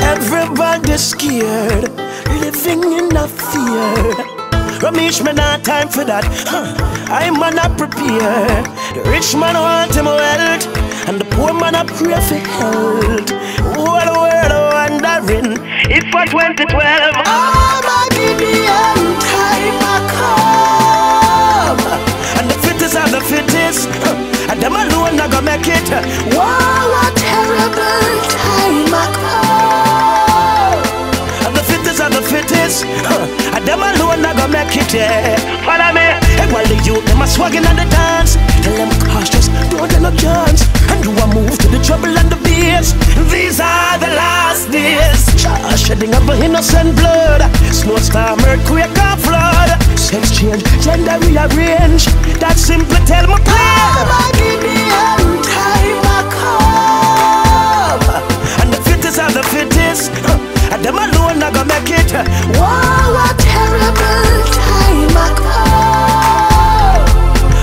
Everybody scared, living in a fear. Ramesh, me not time for that. Huh. I'm not prepared. The rich man want him wealth, and the poor man a pray for health. What world wondering if for 2012 Armageddon alone not gonna make it. Wow, what terrible time a come, and the fittest are the fittest, huh. and them alone not gonna make it. Yeah. Follow me, hey, while the youth them a swagging on the dance, tell them cautious, don't tell no chance, and you a move to the trouble and the bass. These are the last days. Jah shedding of innocent blood, snowstorm, earthquake, and flood. Sex change, gender rearrange. That simply tell me plan. time Wow, what terrible time a come,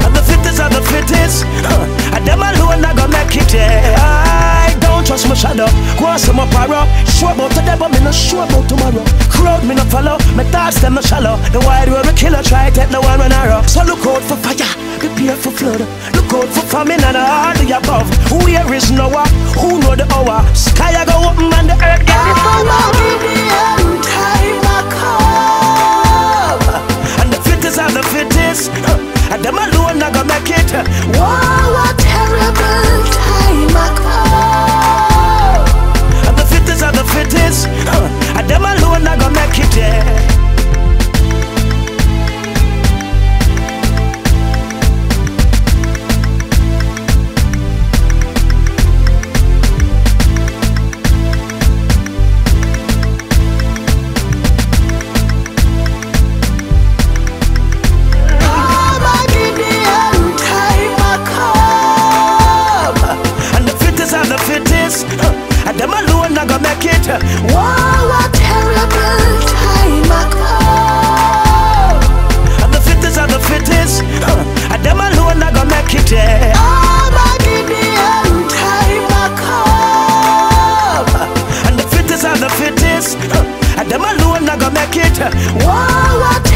and the fittest are the fittest, huh, and them alone not gonna make it. Yeah. I don't trust my shadow, go on some apparel. Sure about today, but me not sure about tomorrow. Crowd me no follow, my thoughts them no shallow. The wide world we killer try take the one run arrow. So look out for fire, prepare for flood. Look out for famine and all the above. Where is Noah? Who know the hour? Sky a go open and the earth get the and them alone not gonna make it. Wow, what terrible time a it. Wow, what terrible time a come, oh, and the fittest are the fittest, huh, and them alone not gonna make it. Yeah. Armageddon time a come, and the fittest are the fittest, huh, alone make it. Wow, what